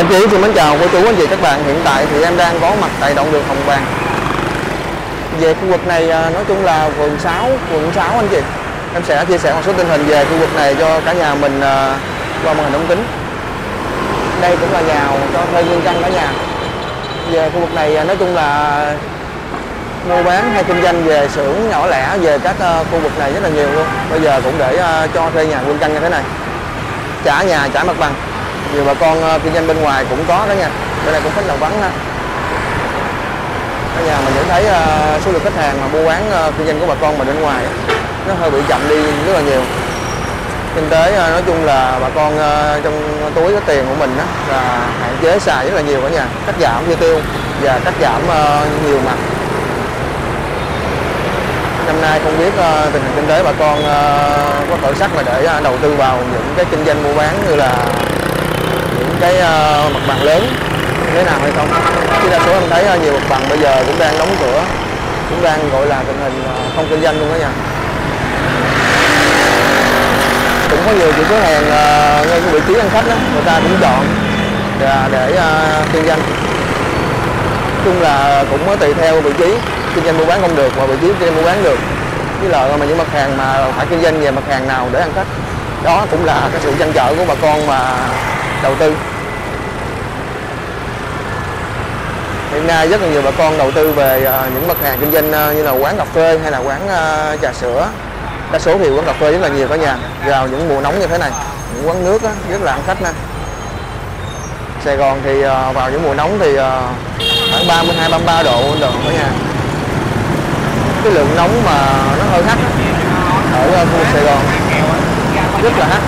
Em Chí xin mến chào cô chú anh chị các bạn. Hiện tại thì em đang có mặt tại đoạn đường Hồng Bàng. Về khu vực này à, nói chung là quận 6, quận 6 anh chị. Em sẽ chia sẻ một số tình hình về khu vực này cho cả nhà mình à, qua màn hình ống kính. Đây cũng là nhà cho thuê nguyên căn cả nhà. Về khu vực này à, nói chung là mua bán hay kinh doanh về xưởng nhỏ lẻ về các khu vực này rất là nhiều luôn. Bây giờ cũng để cho thuê nhà nguyên căn như thế này. Trả nhà, trả mặt bằng nhiều bà con ờ, kinh doanh bên ngoài cũng có đó nha. Bên này cũng rất là vắng ha. Ở nhà mình vẫn thấy ờ, số lượng khách hàng mà mua bán ờ, kinh doanh của bà con mà bên ngoài nó hơi bị chậm đi rất là nhiều. Kinh tế nói chung là bà con trong túi cái tiền của mình đó là hạn chế xài rất là nhiều cả nhà. Cắt giảm chi tiêu và cắt giảm nhiều mặt. Năm nay không biết tình hình kinh tế bà con có khởi sắc mà để đầu tư vào những cái kinh doanh mua bán như là cái uh, mặt bằng lớn thế nào hay không? Chứ đa số em thấy ờ, nhiều mặt bằng bây giờ cũng đang đóng cửa cũng đang gọi là tình hình ờ, không kinh doanh luôn đó nha. Cũng có nhiều chủ cửa hàng uh, ngay cái vị trí ăn khách đó người ta cũng chọn để, để uh, kinh doanh. Chung là cũng có tùy theo vị trí kinh doanh mua bán không được và vị trí kinh doanh mua bán được. Với lợi mà những mặt hàng mà phải kinh doanh về mặt hàng nào để ăn khách đó cũng là cái sự chăn trở của bà con mà đầu tư. Hiện nay rất là nhiều bà con đầu tư về à, những mặt hàng kinh doanh à, như là quán cà phê hay là quán trà sữa. Đa số thì quán cà phê rất là nhiều cả nhà, vào những mùa nóng như thế này, những quán nước rất là ăn khách nè Sài Gòn thì vào những mùa nóng thì khoảng 32 33 độ độ cả nhà. Cái lượng nóng mà nó hơi hắt ở khu vực Sài Gòn, rất là hắt.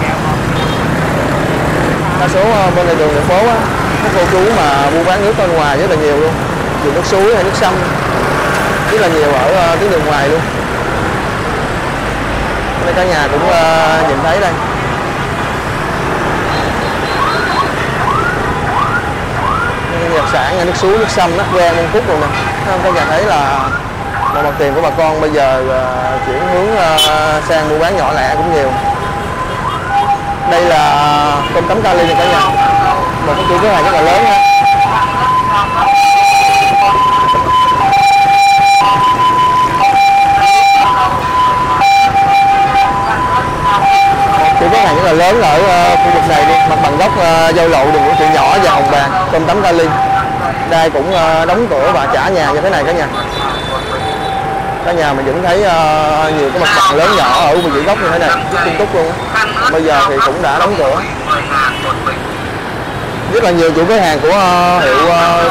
Đa số bên này đường thành phố á các cô chú mà mua bán nước bên ngoài rất là nhiều luôn. Từ nước suối hay nước sông rất là nhiều ở ờ, tuyến đường ngoài luôn. Đây cả nhà cũng uh, nhìn thấy đây. Đây, đặc sản nước suối nước sông nó quen mông cúc rồi nè. Các không? Nhà thấy là một mặt tiền của bà con bây giờ uh, chuyển hướng uh, sang mua bán nhỏ lẻ cũng nhiều. Đây là tôm tấm kali này cả nhà một cái chuỗi cửa hàng rất là lớn ha chuỗi cửa hàng rất là lớn ở uh, khu vực này đi mặt bằng gốc uh, giao lộ đường Nguyễn Thị Nhỏ và Hồng Bàng tôm tấm kali đây cũng uh, đóng cửa và trả nhà như thế này cả nhà. Cả nhà mình vẫn thấy uh, nhiều cái mặt bằng lớn nhỏ ở vị trí gốc như thế này rất sung túc luôn. Bây giờ thì cũng đã đóng cửa rất là nhiều chủ cửa hàng của ờ, hiệu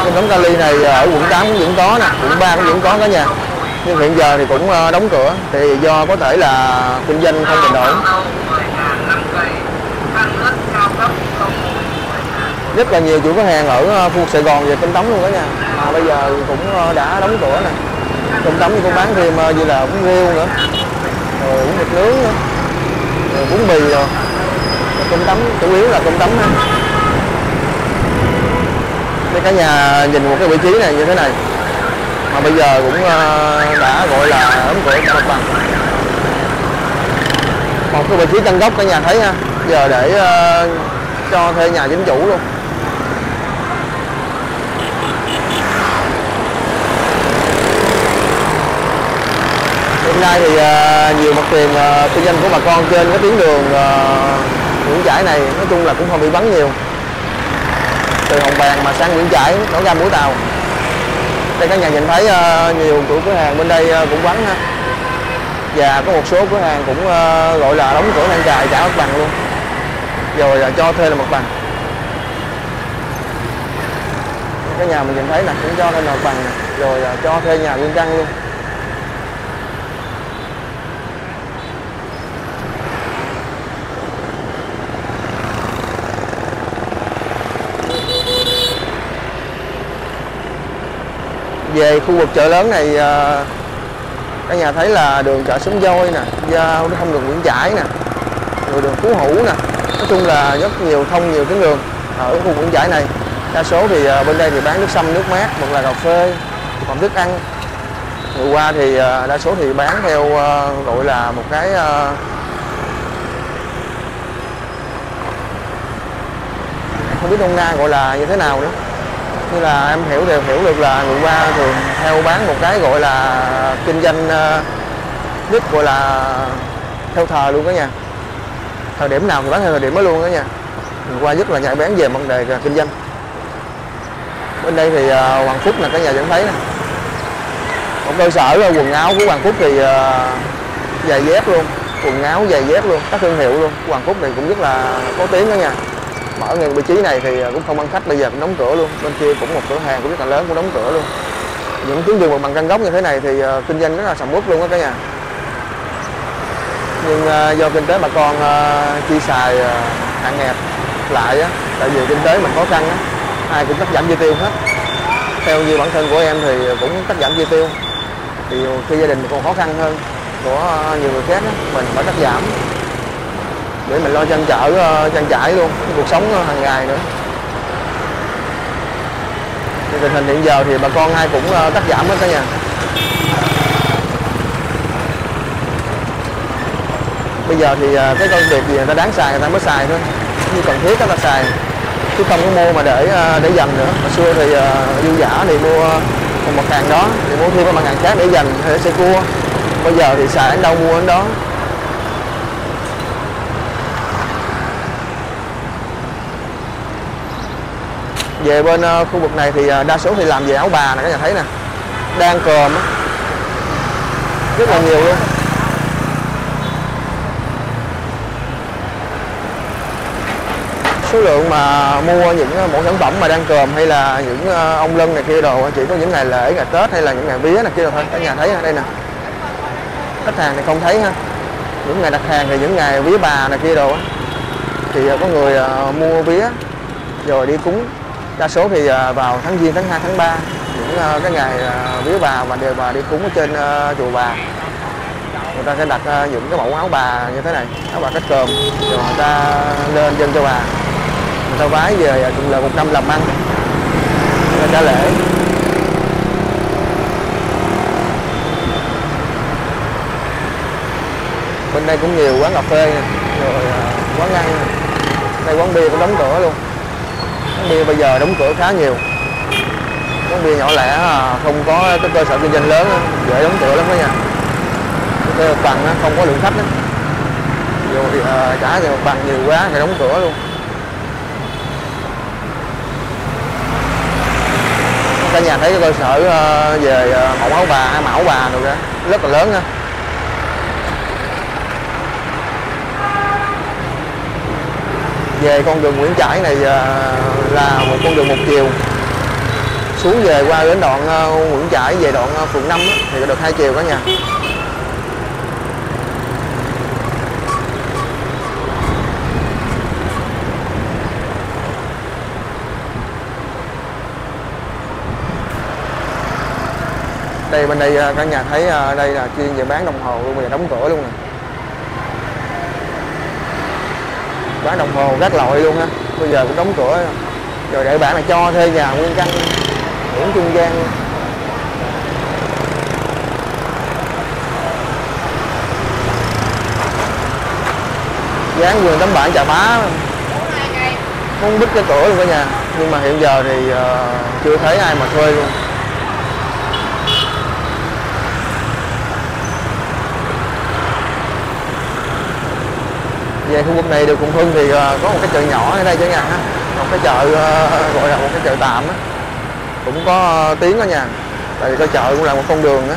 uh, tấm kali này ở quận 8 cũng vẫn có nè quận 3 cũng vẫn có cả nhà nhưng hiện giờ thì cũng ờ, đóng cửa thì do có thể là kinh doanh không bình ổn. Rất là nhiều chủ cửa hàng ở ờ, khu Sài Gòn về Cơm Tấm luôn đó nha. Mà bây giờ cũng ờ, đã đóng cửa nè. Cơm Tấm cũng bán thêm ờ, như là bún riêu nữa rồi bún thịt nướng nữa rồi bún mì rồi. Cơm Tấm chủ yếu là Cơm Tấm ha cái cả nhà nhìn một cái vị trí này như thế này. Mà bây giờ cũng ờ, đã gọi là ống cửa cả mặt bằng. Một cái vị trí chân gốc cả nhà thấy ha. Giờ để ờ, cho thuê nhà chính chủ luôn. Hiện nay thì ờ, nhiều mặt tiền kinh doanh của bà con trên cái tuyến đường Nguyễn Trãi này nói chung là cũng không bị bắn nhiều từ Hồng Bàng mà sang Nguyễn Trãi nó ra mũi tàu. Đây các nhà nhìn thấy ờ, nhiều cửa cửa hàng bên đây ờ, cũng vắng ha. Và có một số cửa hàng cũng ờ, gọi là đóng cửa đang dài, trả mặt bằng luôn. Rồi là cho thuê là mặt bằng. Cái nhà mình nhìn thấy là cũng cho thuê là mặt bằng. Rồi là cho thuê nhà nguyên căn luôn. Về khu vực chợ lớn này à, các nhà thấy là đường chợ súng Dôi nè, giao thông đường Nguyễn Trãi nè, rồi đường Phú Hữu nè, nói chung là rất nhiều thông nhiều tuyến đường ở khu Nguyễn Trãi này. Đa số thì à, bên đây thì bán nước sâm, nước mát, hoặc là cà phê, hoặc thức ăn. Vừa qua thì à, đa số thì bán theo gọi là một cái không biết ông na gọi là như thế nào nữa như là em hiểu đều hiểu được là người qua thường theo bán một cái gọi là kinh doanh ờ, nhất gọi là theo thời luôn đó nha. Thời điểm nào thì bán theo thời điểm đó luôn đó nha. Người qua rất là nhạy bén về vấn đề kinh doanh. Bên đây thì ờ, Hoàng Phúc là cái nhà vẫn thấy nè. Một cơ sở ờ, quần áo của Hoàng Phúc thì giày dép luôn, quần áo giày dép luôn, các thương hiệu luôn. Hoàng Phúc này cũng rất là có tiếng đó nha mở ngay vị trí này thì à, cũng không ăn khách bây giờ cũng đóng cửa luôn. Bên kia cũng một cửa hàng cũng rất là lớn cũng đóng cửa luôn. Những tuyến đường một bằng căn gốc như thế này thì à, kinh doanh rất là sầm uất luôn á cả nhà. Nhưng à, do kinh tế bà con chi xài hạn hẹp lại á tại vì kinh tế mình khó khăn á ai cũng cắt giảm chi tiêu hết. Theo như bản thân của em thì cũng cắt giảm chi tiêu. Thì khi gia đình còn khó khăn hơn của nhiều người khác á, mình phải cắt giảm để mình lo trang trở ờ, trang trải luôn cuộc sống ờ, hàng ngày nữa. Thì tình hình hiện giờ thì bà con ai cũng ờ, cắt giảm hết cả nhà bây giờ thì cái công việc gì người ta đáng xài, người ta mới xài thôi. Như cần thiết ta xài, chứ không có mua mà để để dành nữa. Hồi xưa thì dư giả thì mua một mặt hàng đó, thì mua thêm một mặt hàng khác để dành thì để xe cua. Bây giờ thì xài đến đâu mua đến đó. Về bên ờ, khu vực này thì ờ, đa số thì làm về áo bà nè các nhà thấy nè. Đang còm rất là nhiều luôn. Số lượng mà mua những ờ, mẫu sản phẩm mà đang còm hay là những ông lân này kia đồ, chỉ có những ngày lễ, ngày tết hay là những ngày vía này kia thôi. Cả nhà thấy đây nè. Khách hàng thì không thấy ha. Những ngày đặt hàng thì những ngày vía bà này kia đồ thì có người mua vía, rồi đi cúng đa số thì à, vào tháng giêng, tháng 2 tháng 3 những à, cái ngày à, vía bà và đều bà đi cúng ở trên chùa bà. Người ta sẽ đặt những cái mẫu áo bà như thế này, áo bà cách cơm, rồi người ta lên dân cho bà. Người ta vái về chung là một năm làm ăn. Người trả lễ. Bên đây cũng nhiều quán cà phê rồi quán ăn, đây quán bia cũng đóng cửa luôn quán bia bây giờ đóng cửa khá nhiều. Quán bia nhỏ lẻ à, không có cái cơ sở kinh doanh lớn, dễ đóng cửa lắm đó nha. Cái mặt bằng không có lượng khách đó rồi à, trả thì mặt bằng nhiều quá thì đóng cửa luôn. Cả nhà thấy cái cơ sở à, về mẫu áo bà, mẫu bà rồi đó rất là lớn nha. Về con đường Nguyễn Trãi này là một con đường một chiều. Xuống về qua đến đoạn à, Nguyễn Trãi, về đoạn à, phường 5 thì được hai chiều cả nhà. Đây, bên đây à, cả nhà thấy đây là chuyên về bán đồng hồ luôn bây giờ đóng cửa luôn nè. Bán đồng hồ các loại luôn á, bây giờ cũng đóng cửa. Rồi để bạn là cho thuê nhà nguyên căn hưởng trung gian dán vườn tấm bản chà bá. Muốn bít cái cửa luôn cả nhà. Nhưng mà hiện giờ thì uh, chưa thấy ai mà thuê luôn. Về khu vực này được cùng hưng thì ờ, có một cái chợ nhỏ ở đây cho nhà một cái chợ ờ, gọi là một cái chợ tạm á. Cũng có ờ, tiếng đó nha tại vì cái chợ cũng là một con đường á.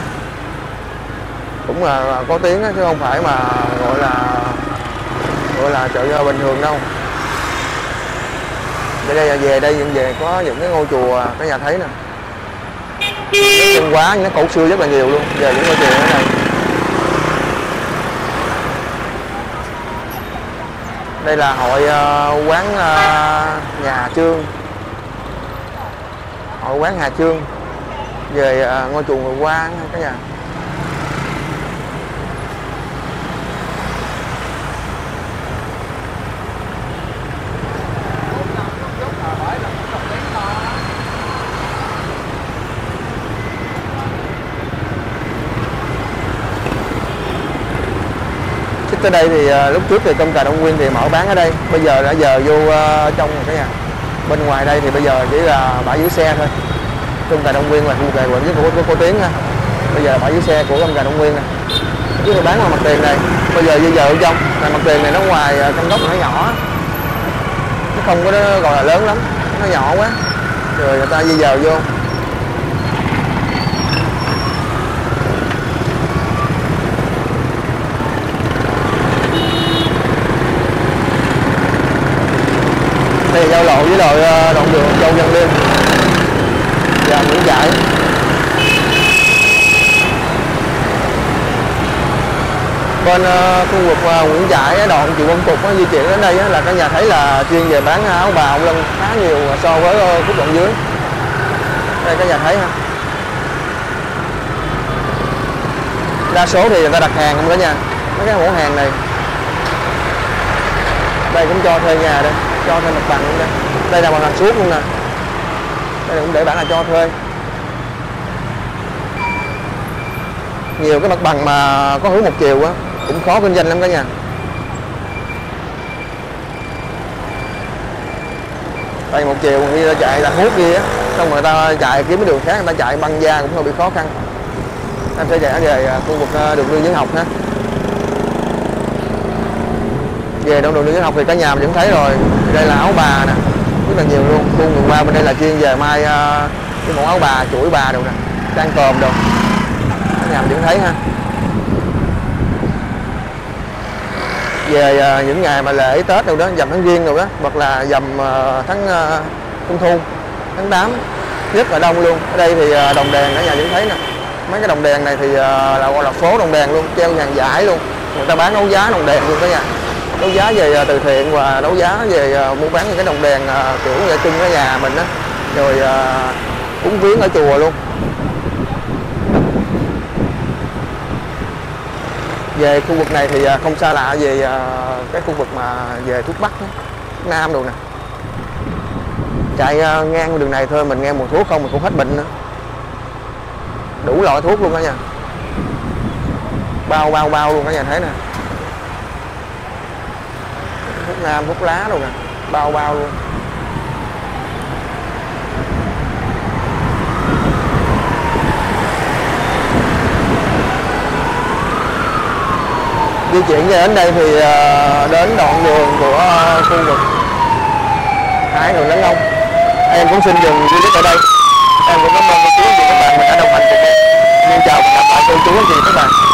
Cũng là, có tiếng á chứ không phải mà gọi là gọi là chợ bình thường đâu. Đây đây về đây những về có những cái ngôi chùa cái nhà thấy nè. Chân quá những cổ xưa rất là nhiều luôn. Về những ngôi chùa ở đây đây là hội uh, quán uh, nhà trương. Hội quán Hà Trương. Về uh, ngôi chùa Người Quan các nhà. Tới đây thì à, lúc trước thì công cà Đông Nguyên thì mở bán ở đây. Bây giờ đã giờ vô à, trong rồi cả nhà. Bên ngoài đây thì bây giờ chỉ là bãi giữ xe thôi. Công cà đông nguyên là khu về quận với của, của cô tiến ha bây giờ bãi giữ xe của công cà đông nguyên nè. Chứ tôi bán ngoài mặt tiền này bây giờ bây giờ ở trong. Là mặt tiền này nó ngoài à, trong góc nó nhỏ. Nó không có đó gọi là lớn lắm. Nó nhỏ quá. Rồi người ta di dời vô đây là giao lộ với đội ờ, đoạn đường Châu Văn Liêm. Và Nguyễn giải. Bên uh, khu vực uh, Nguyễn giải đoạn Triệu Quân Cục uh, di chuyển đến đây là các nhà thấy là chuyên về bán áo bà ông lân khá nhiều so với khúc đoạn dưới. Đây các nhà thấy ha. Đa số thì người ta đặt hàng không cả nhà. Mấy cái mẫu hàng này. Đây cũng cho thuê nhà đây cho thuê mặt bằng luôn đây đây là bằng suốt luôn nè. Đây cũng để bản là cho thuê. Nhiều cái mặt bằng mà có hướng một chiều á, cũng khó kinh doanh lắm cả nhà. Đây, một chiều khi ta chạy là hút kia á. Xong người ta chạy kiếm cái đường khác, người ta chạy băng da cũng hơi bị khó khăn. Em sẽ chạy về à, khu vực à, đường lương dân học ha về trong đường lương học thì cả nhà mình vẫn thấy rồi. Đây là áo bà nè, rất là nhiều luôn. Khu người ba bên đây là chuyên về mai à, cái mẫu áo bà, chuỗi bà đâu nè, trang còm đâu cả nhà mình vẫn thấy ha. Về à, những ngày mà lễ Tết đâu đó dầm tháng Giêng rồi đó, hoặc là dầm à, tháng Trung thu, tháng 8 rất là đông luôn. Ở đây thì đồng đèn cả nhà vẫn thấy nè. Mấy cái đồng đèn này thì là gọi là phố đồng đèn luôn, treo hàng giải luôn. Người ta bán đấu giá đồng đèn luôn cả nhà đấu giá về à, từ thiện và đấu giá về à, mua bán những cái đồng đèn à, kiểu nghệ trưng ở nhà mình á. Rồi cúng viếng ở chùa luôn. Về khu vực này thì không xa lạ về cái khu vực mà về thuốc bắc đó, thuốc nam đồ nè. Chạy ngang đường này thôi mình nghe mùi thuốc không mình cũng hết bệnh nữa. Đủ loại thuốc luôn đó nha. Bao bao bao luôn cả nhà thấy nè thuốc nam thuốc lá luôn nè, bao bao luôn. Di chuyển về đến đây thì ờ, đến đoạn đường của ờ, khu vực thái đường Lăng Ông em cũng xin dừng video tại đây. Em cũng cảm ơn cô chú và các bạn mình đã đồng hành cùng em. Xin chào và gặp lại cô chú anh chị các bạn.